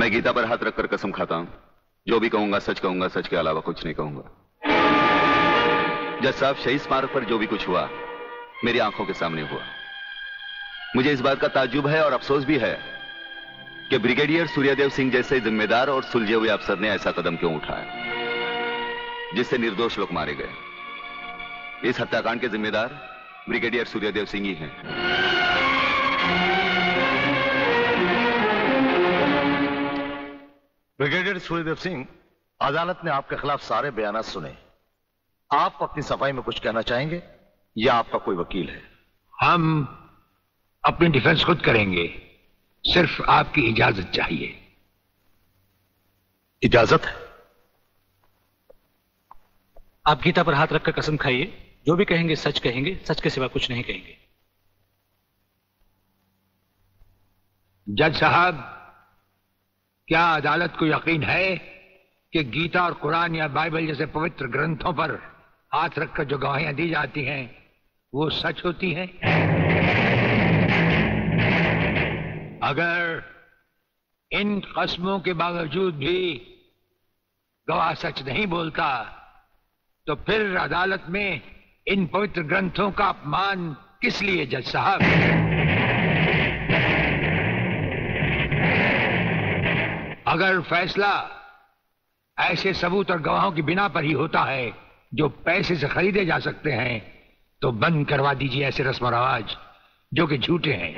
मैं गीता पर हाथ रखकर कसम खाता हूँ। जो भी कहूँगा, सच कहूँगा, सच के अलावा कुछ नहीं कहूँगा। जज साहब, शहीद स्मारक पर जो भी कुछ हुआ, मेरी आँखों के सामने हुआ। मुझे इस बात का ताजुब है और अफसोस भी है कि ब्रिगेडियर सूर्यदेव सिंह जैसे जिम्मेदार और सुलझे हुए अफसर ने ऐसा कदम क्यों उठाया, जिससे निर्दोष लोग मारे गए। इस हत्याकांड के जिम्मेदार ब्रिगेडियर सूर्यदेव सिंह ही हैं। ब्रिगेडियर सूर्यदेव सिंह अदालत ने आपके खिलाफ सारे बयान सुने। आप अपनी सफ़ाई में कुछ कहना चाहेंगे या आपका कोई वकील है? हम अपनी डिफेंस खुद करेंगे। सिर्फ़ आपकी इजाज़त चाहिए। इजाज़त है? आप गीता पर हाथ रखकर कसम खाइए। जो भी कहेंगे सच कहेंगे सच के सिवा कुछ नहीं कहेंगे। जज साहब क्या अदालत को यकीन है कि गीता और कुरान या बाइबल जैसे पवित्र ग्रंथों पर हाथ रखकर जो गवाहियाँ दी जाती हैं, वो सच होती हैं? अगर इन कस्मों के बावजूद भी गवाह सच नहीं बोलता तो फिर अदालत में इन पवित्र ग्रंथों का अपमान किस लिए, जज साहब? अगर फैसला ऐसे सबूत और गवाहों की बिना पर ही होता है जो पैसे से खरीदे जा सकते हैं तो बंद करवा दीजिए ऐसे रस्म रवाज जो कि झूठे हैं।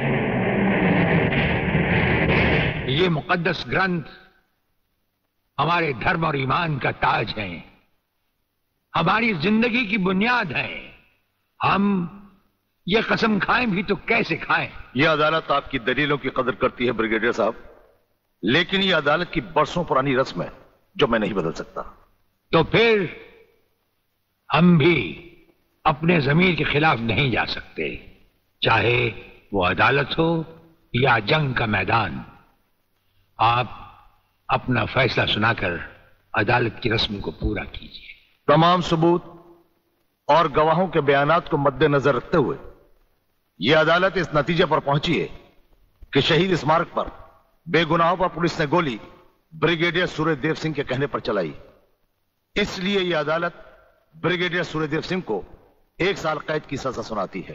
ये मुकद्दस ग्रंथ हमारे धर्म और ईमान का ताज है। हमारी ज़िंदगी की बुनियाद है। हम ये कसम खाएँ भी तो कैसे खाएँ? यह अदालत आपकी दलीलों की कदर करती है, ब्रिगेडियर साहब। लेकिन यह अदालत की बरसों पुरानी रस्म है जो मैं नहीं बदल सकता। तो फिर हम भी अपने जमीर के खिलाफ नहीं जा सकते चाहे वो अदालत हो या जंग का मैदान। आप अपना फैसला सुनाकर अदालत की रस्म को पूरा कीजिए। तमाम सबूत और गवाहों के बयानात को मद्देनजर रखते हुए यह अदालत इस नतीजे पर पहुँची है कि शहीद स्मारक पर बेगुनाहों पर पुलिस ने गोली ब्रिगेडियर सूर्यदेव सिंह के कहने पर चलाई। इसलिए यह अदालत ब्रिगेडियर सूर्यदेव सिंह को एक साल कैद की सजा सुनाती है।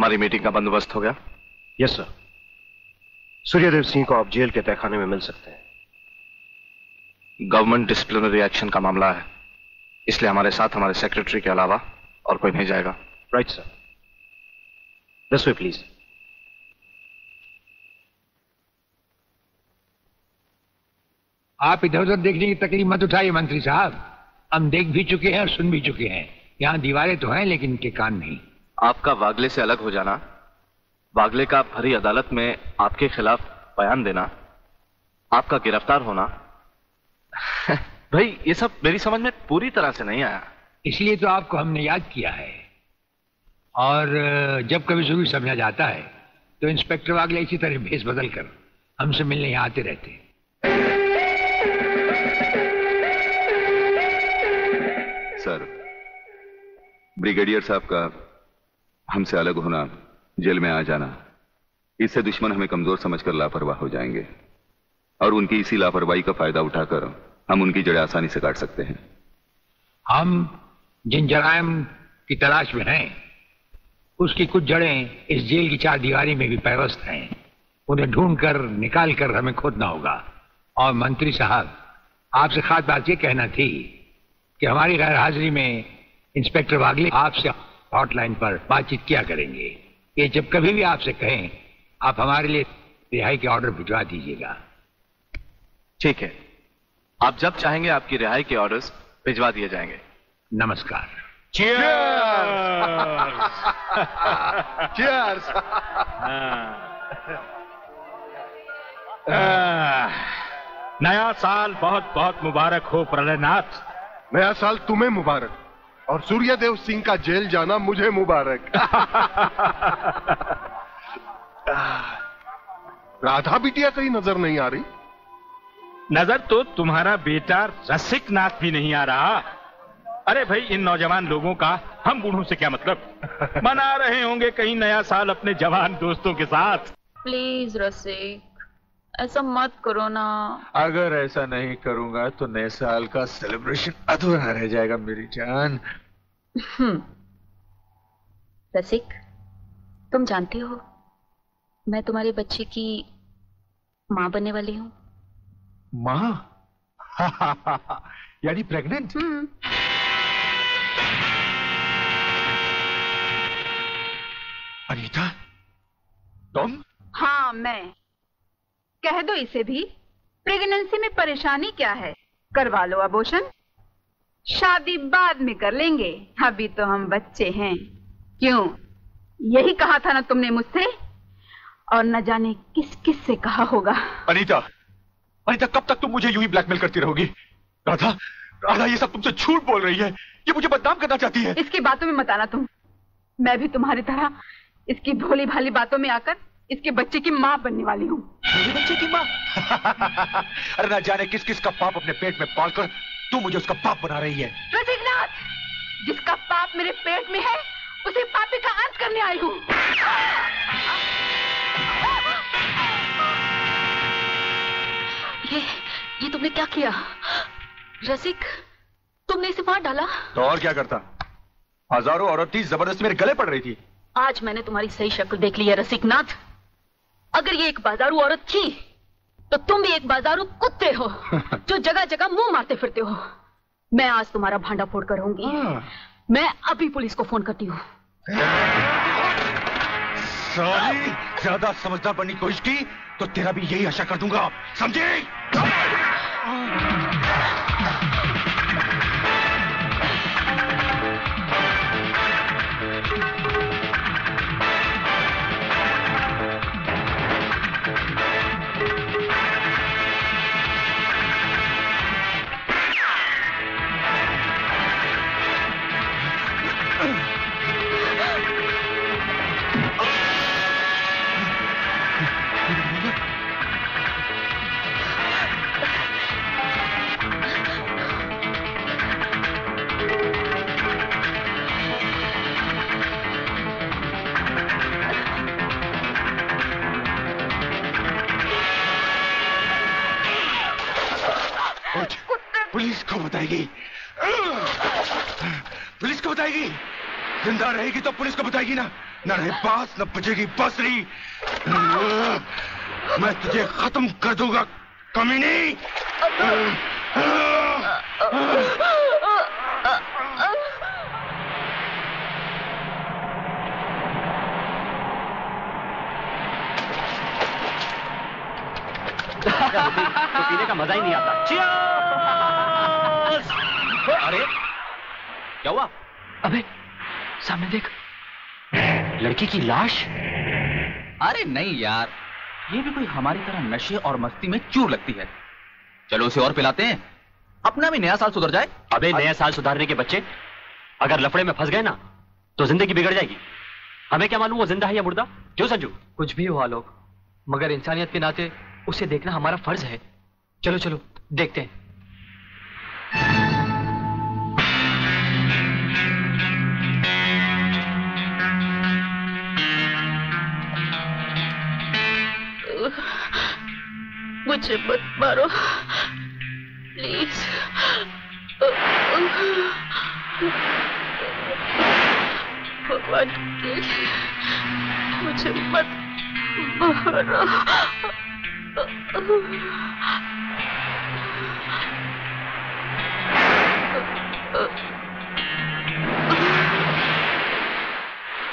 हमारी मीटिंग का बंदोबस्त हो गया। यस सर सूर्यदेव सिंह को आप जेल के तहखाने में मिल सकते हैं। गवर्नमेंट डिसिप्लिनरी एक्शन का मामला है। इसलिए हमारे साथ हमारे सेक्रेटरी के अलावा और कोई नहीं जाएगा। Right sir this way please आप इधर उधर देखने की तकलीफ़ मत उठाइए मंत्री साहब। हम देख भी चुके हैं और सुन भी चुके हैं। यहाँ दीवारें तो हैं लेकिन इनके कान नहीं। आपका वागले से अलग हो जाना वागले का भरी अदालत में आपके खिलाफ बयान देना आपका गिरफ़्तार होना। भाई ये सब मेरी समझ में पूरी तरह से नहीं आया। इसलिए तो आपको हमने याद किया है। और जब कभी सुबह समझा जाता है तो इंस्पेक्टर वागले इसी तरह भेस बदल कर हमसे मिलने यहाँ आते रहते सर ब्रिगेडियर साहब का हमसे अलग होना, जेल में आ जाना, इससे दुश्मन हमें कमज़ोर समझकर लापरवाह हो जाएँगे। और उनकी इसी लापरवाही का फ़ायदा उठाकर हम उनकी जड़ें आसानी से काट सकते हैं। हम जिन जरायम की तलाश में हैं, उसकी कुछ जड़ें इस जेल की चार दीवारी में भी पैवस्त हैं। उन्हें ढूंढकर निकाल कर हमें खोदना होगा। और मंत्री साहब, आपसे खास बात यह कहना थी कि हमारी गैर हाजिरी में इंस्पेक्टर वागले आपसे हॉटलाइन पर बातचीत किया करेंगे। ये जब कभी भी आपसे कहें आप हमारे लिए रिहाई के ऑर्डर भिजवा दीजिएगा। ठीक है। आप जब चाहेंगे आपकी रिहाई के ऑर्डर्स भिजवा दिए जाएँगे। नमस्कार। Cheers! नया साल बहुत बहुत मुबारक हो प्रलयनाथ। नया साल तुम्हें मुबारक। और सूर्यदेव सिंह का जेल जाना मुझे मुबारक। राधा बिटिया कहीं नज़र नहीं आ रही? नज़र तो तुम्हारा बेटा रसिक नाथ भी नहीं आ रहा। अरे भाई इन नौजवान लोगों का हम बूढ़ों से क्या मतलब? मना रहे होंगे कहीं नया साल अपने जवान दोस्तों के साथ। प्लीज़ रसिक ऐसा मत करो ना। अगर ऐसा नहीं करूँगा तो नए साल का सेलिब्रेशन अधूरा रह जाएगा मेरी जान। हम्म। रसिक तुम जानते हो मैं तुम्हारे बच्चे की माँ बनने वाली हूँ। माँ? यानी प्रेग्नेंट अनीता? तुम हाँ मैं। कह दो इसे भी। प्रेगनेंसी में परेशानी क्या है? करवा लो अबोशन। शादी बाद में कर लेंगे। अभी तो हम बच्चे हैं। क्यों? यही कहा था ना तुमने मुझसे? और न जाने किस किस से कहा होगा। अनीता अनीता कब तक तुम मुझे यूँ ही ब्लैकमेल करती रहोगी? राधा राधा ये सब तुमसे झूठ बोल रही है। ये मुझे बदनाम करना चाहती है। इसकी बातों में मत आना तुम। मैं भी तुम्हारी तरह इसकी भोली भाली बातों में आकर इसके बच्चे की माँ बनने वाली हूँ। मेरे बच्चे की माँ? अरे ना जाने किस किस का पाप अपने पेट में पालकर तू मुझे उसका पाप बना रही है। रसिकनाथ जिसका पाप मेरे पेट में है उसी पापी का अंत करने आई हूँ। ये ये तुमने क्या किया? रसिक तुमने इसे मार डाला? तो और क्या करता? हज़ारों औरतें ज़बरदस्ती मेरे गले पड़ रही थी। आज मैंने तुम्हारी सही शक्ल देख ली है रसिकनाथ। अगर ये एक बाजारू औरत थी तो तुम भी एक बाजारू कुत्ते हो जो जगह जगह मुँह मारते फिरते हो। मैं आज तुम्हारा भांडा फोड़ कर रहूँगी मैं अभी पुलिस को फ़ोन करती हूँ। साली ज़्यादा समझदार बनने की कोशिश की तो तेरा भी यही आशा कर दूँगा। समझे? न पास न बचेगी बसरी। मैं तुझे खत्म कर दूँगा कमीनी। तो पीने का मज़ा ही नहीं आता। अरे क्या हुआ? अबे सामने देख। लड़की की लाश? अरे नहीं यार ये भी कोई हमारी तरह नशे और मस्ती में चूर लगती है। चलो उसे और पिलाते हैं। अपना भी नया साल सुधर जाए। अबे नया साल सुधारने के बच्चे अगर लफड़े में फंस गए ना तो ज़िंदगी बिगड़ जाएगी। हमें क्या मालूम वो ज़िंदा है या मुर्दा? क्यों संजू? कुछ भी हुआ लोग। मगर इंसानियत के नाते उसे देखना हमारा फ़र्ज़ है। चलो चलो देखते हैं। मुझे मत मारो। प्लीज़ भगवान मुझे मत मारो।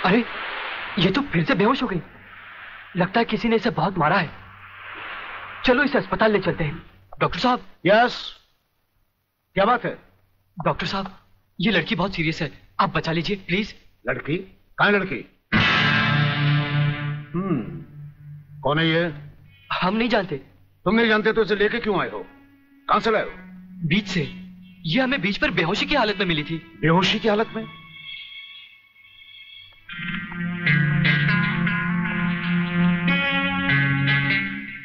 अरे, ये तो फिर से बेहोश हो गई। लगता है किसी ने इसे बहुत मारा है। चलो इसे अस्पताल ले चलते हैं। डॉक्टर साहब। यस। क्या बात है? डॉक्टर साहब ये लड़की बहुत सीरियस है। आप बचा लीजिए प्लीज़। लड़की? कहा लड़की? हम्म कौन है ये? हम नहीं जानते। तुम नहीं जानते तो इसे लेके क्यों आए हो? कहाँ से लाए हो? बीच से। ये हमें बीच पर बेहोशी की हालत में मिली थी। बेहोशी की हालत में?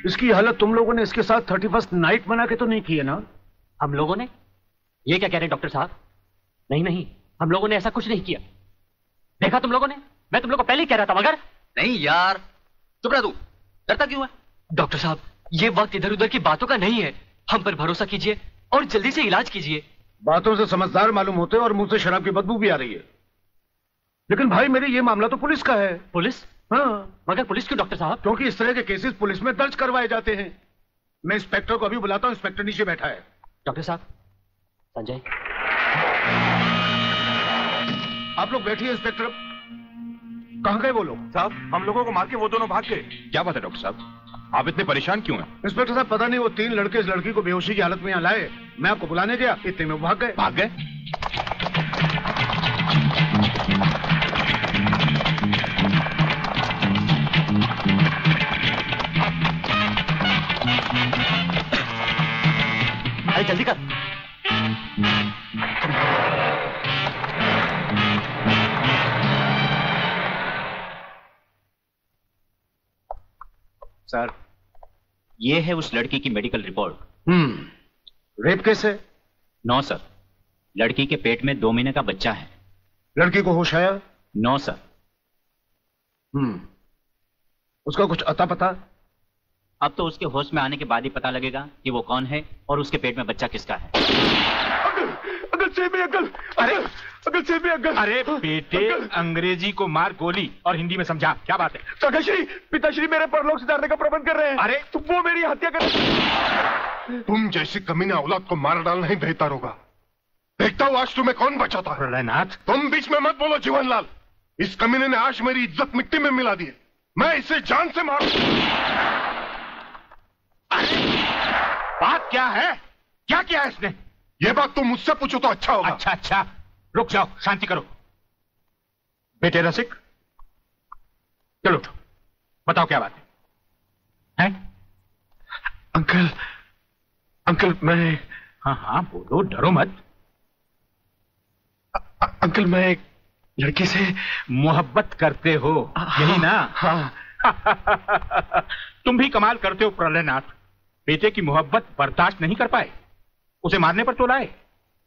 इसकी हालत तुम लोगों ने इसके साथ थर्टी फ़र्स्ट नाइट बना के तो नहीं की है ना? हम लोगों ने? ये क्या कह रहे हैं डॉक्टर साहब? नहीं नहीं हम लोगों ने ऐसा कुछ नहीं किया। देखा तुम लोगों ने? मैं तुम लोगों को पहले ही कह रहा था मगर? नहीं यार चुप रह तू। डरता क्यों है? डॉक्टर साहब ये वक्त इधर उधर की बातों का नहीं है। हम पर भरोसा कीजिए और जल्दी से इलाज कीजिए। बातों से समझदार मालूम होते और मुँह से शराब की बदबू भी आ रही है। लेकिन भाई मेरे ये मामला तो पुलिस का है। पुलिस? हाँ मगर पुलिस क्यों डॉक्टर साहब? क्योंकि इस तरह के केसेस पुलिस में दर्ज करवाए जाते हैं। मैं इंस्पेक्टर को अभी बुलाता हूँ इंस्पेक्टर नीचे बैठा है। डॉक्टर साहब संजय। आप लोग बैठिए इंस्पेक्टर। कहाँ गए वो लोग? साहब हम लोगों को मार के वो दोनों भाग गए। क्या बात है डॉक्टर साहब? आप इतने परेशान क्यों हैं? इंस्पेक्टर साहब पता नहीं वो तीन लड़के इस लड़की को बेहोशी की हालत में यहाँ लाए। मैं आपको बुलाने गया इतने में वो भाग गए। भाग गए? ये है उस लड़की की मेडिकल रिपोर्ट हम्म रेप कैसे नो सर लड़की के पेट में दो महीने का बच्चा है. लड़की को होश आया? नो सर हम्म उसका कुछ अता पता? अब तो उसके होश में आने के बाद ही पता लगेगा कि वो कौन है और उसके पेट में बच्चा किसका है. अगल से भी अगल अरे अगल से भी अगल अरे बेटे अंग्रेज़ी को मार गोली और हिंदी में समझा। क्या बात है? सगाश्री पिताश्री मेरे परलोक सुधारने का प्रबंध कर रहे हैं। अरे। तुम वो मेरी हत्या कर तुम जैसी कमीना औलाद को मार डालना ही बेहतर होगा। देखता हूँ आज तुम्हें कौन बचाता है। प्रलयनाथ तुम बीच में मत बोलो जीवनलाल। इस कमीने ने आज मेरी इज़्ज़त मिट्टी में मिला दी है। मैं इसे जान से मार बात क्या है? क्या किया है इसने? ये बात तुम मुझसे पूछो तो अच्छा होगा। अच्छा अच्छा। रुक जाओ शांति करो। बेटे रसिक चलो उठो। बताओ क्या बात है? हैं? अंकल अंकल मैं हाँ हाँ बोलो डरो मत। अ, अंकल मैं एक लड़की से मोहब्बत करते हो यही ना? हाँ। तुम भी कमाल करते हो प्रलयनाथ। बेटे की मोहब्बत बर्दाश्त नहीं कर पाए। उसे मारने पर तो लाए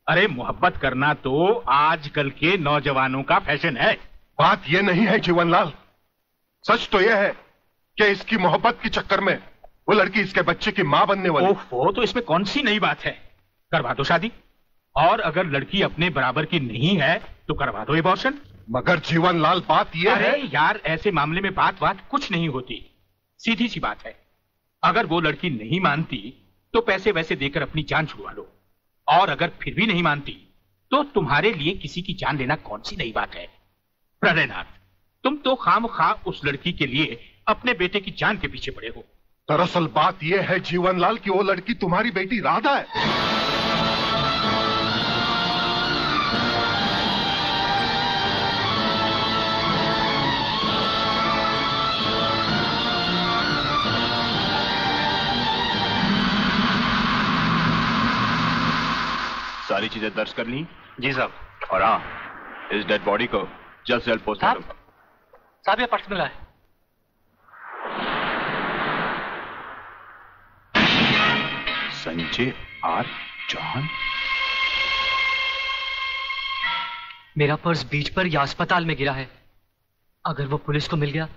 अरे मोहब्बत करना तो आजकल के नौजवानों का फ़ैशन है। बात यह नहीं है जीवनलाल सच तो यह है कि इसकी मोहब्बत के चक्कर में वो लड़की इसके बच्चे की माँ बनने वाली। ओहो तो इसमें कौन सी नई बात है? करवा दो शादी। और अगर लड़की अपने बराबर की नहीं है तो करवा दो एबॉर्शन मगर जीवनलाल बात यह अरे है यार ऐसे मामले में बात बात कुछ नहीं होती। सीधी सी बात है। अगर वो लड़की नहीं मानती तो पैसे वैसे देकर अपनी जान छुड़वा लो। और अगर फिर भी नहीं मानती तो तुम्हारे लिए किसी की जान लेना कौन सी नई बात है? प्रणयनाथ तुम तो खाम खा उस लड़की के लिए अपने बेटे की जान के पीछे पड़े हो। दरअसल बात यह है, जीवनलाल, की वो लड़की तुम्हारी बेटी राधा है। सारी चीज़ें दर्ज कर ली? जी साहब। और हाँ इस डेड बॉडी को जल्द से जल्द पोस्टमार्टम साहब ये पर्स मिला है। संजय आर चौहान? मेरा पर्स बीच पर या अस्पताल में गिरा है। अगर वो पुलिस को मिल गया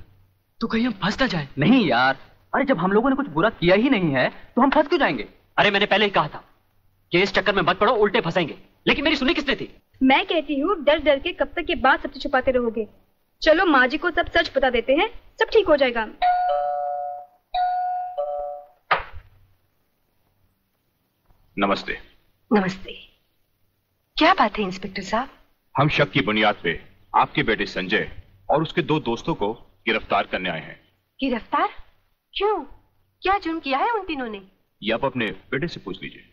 तो कहीं हम फंस ना जाए। नहीं यार अरे जब हम लोगों ने कुछ बुरा किया ही नहीं है तो हम फंस क्यों जाएँगे? अरे मैंने पहले ही कहा था ये इस चक्कर में मत पड़ो उल्टे फंसेंगे। लेकिन मेरी सुनी किसने थी? मैं कहती हूँ डर डर के कब तक ये बात सबसे छुपाते रहोगे। चलो माँ जी को सब सच बता देते हैं सब ठीक हो जाएगा। नमस्ते। नमस्ते। क्या बात है इंस्पेक्टर साहब? हम शक की बुनियाद पे आपके बेटे संजय और उसके दो दोस्तों को गिरफ़्तार करने आए हैं। गिरफ़्तार? क्यों? क्या जुर्म किया है उन तीनों ने? ये आप अपने बेटे से पूछ लीजिए।